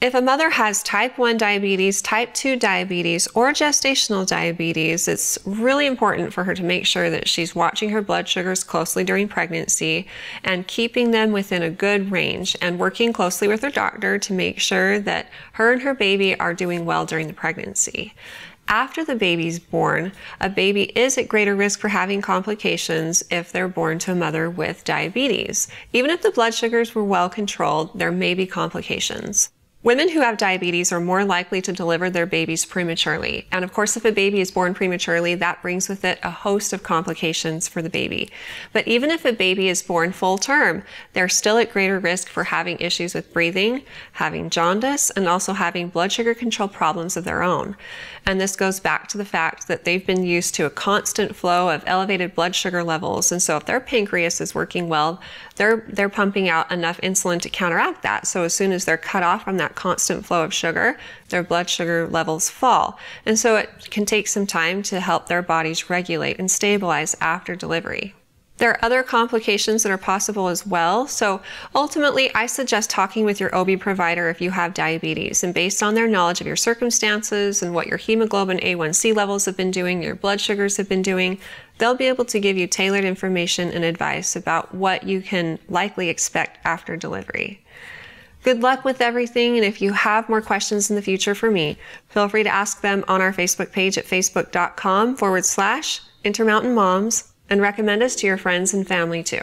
If a mother has type 1 diabetes, type 2 diabetes, or gestational diabetes, it's really important for her to make sure that she's watching her blood sugars closely during pregnancy and keeping them within a good range and working closely with her doctor to make sure that her and her baby are doing well during the pregnancy. After the baby's born, a baby is at greater risk for having complications if they're born to a mother with diabetes. Even if the blood sugars were well controlled, there may be complications. Women who have diabetes are more likely to deliver their babies prematurely. And of course, if a baby is born prematurely, that brings with it a host of complications for the baby. But even if a baby is born full term, they're still at greater risk for having issues with breathing, having jaundice, and also having blood sugar control problems of their own. And this goes back to the fact that they've been used to a constant flow of elevated blood sugar levels. And so if their pancreas is working well, they're, they're pumping out enough insulin to counteract that. So as soon as they're cut off from that that constant flow of sugar, their blood sugar levels fall. And so it can take some time to help their bodies regulate and stabilize after delivery. There are other complications that are possible as well. So ultimately, I suggest talking with your OB provider if you have diabetes. And based on their knowledge of your circumstances and what your hemoglobin A1C levels have been doing, your blood sugars have been doing, they'll be able to give you tailored information and advice about what you can likely expect after delivery. Good luck with everything, and if you have more questions in the future for me, feel free to ask them on our Facebook page at facebook.com forward slash Intermountain Moms and recommend us to your friends and family too.